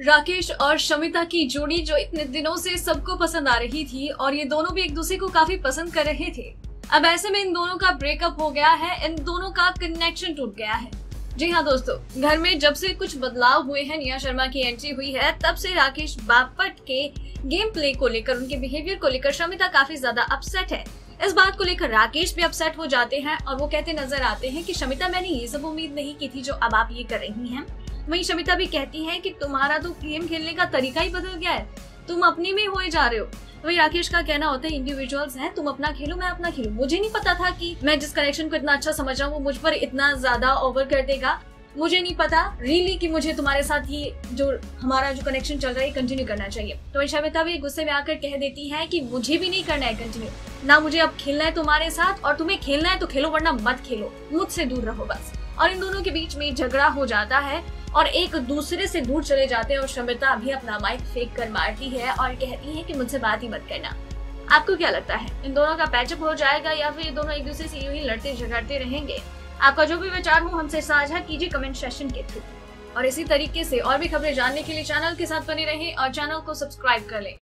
राकेश और शमिता की जोड़ी जो इतने दिनों से सबको पसंद आ रही थी और ये दोनों भी एक दूसरे को काफ़ी पसंद कर रहे थे। अब ऐसे में इन दोनों का ब्रेकअप हो गया है, इन दोनों का कनेक्शन टूट गया है। जी हाँ दोस्तों, घर में जब से कुछ बदलाव हुए हैं, निया शर्मा की एंट्री हुई है, तब से राकेश बापट के गेम प्ले को लेकर, उनके बिहेवियर को लेकर शमिता काफ़ी ज़्यादा अपसेट है। इस बात को लेकर राकेश भी अपसेट हो जाते हैं और वो कहते नज़र आते हैं कि शमिता, मैंने ये सब उम्मीद नहीं की थी जो अब आप ये कर रही हैं। वहीं शमिता भी कहती है कि तुम्हारा तो गेम खेलने का तरीका ही बदल गया है। तुम अपने में हुए जा रहे हो। वही राकेश का कहना होता है इंडिविजुअल्स हैं, तुम अपना खेलो, मैं अपना खेलू। मुझे नहीं पता था कि मैं जिस कनेक्शन को इतना अच्छा समझ रहा हूँ, वो मुझ पर इतना ज़्यादा ओवर कर देगा। मुझे नहीं पता रियली कि मुझे तुम्हारे साथ ये जो हमारा जो कनेक्शन चल रहा है कंटिन्यू करना चाहिए। तो शमिता भी गुस्से में आकर कह देती है कि मुझे भी नहीं करना है कंटिन्यू ना मुझे अब खेलना है तुम्हारे साथ और तुम्हें खेलना है तो खेलो, वरना मत खेलो। मुझसे दूर रहो बस। और इन दोनों के बीच में झगड़ा हो जाता है। और एक दूसरे से दूर चले जाते हैं और शमिता भी अपना माइक फेंक कर मारती है और कहती है कि मुझसे बात ही मत करना। आपको क्या लगता है? इन दोनों का पैचअप हो जाएगा या फिर ये दोनों एक दूसरे से यूँ ही लड़ते झगड़ते रहेंगे? आपका जो भी विचार हो, हमसे साझा कीजिए कमेंट सेशन के थ्रू। और इसी तरीके से और भी खबरें जानने के लिए चैनल के साथ बने रहें और चैनल को सब्सक्राइब कर लें।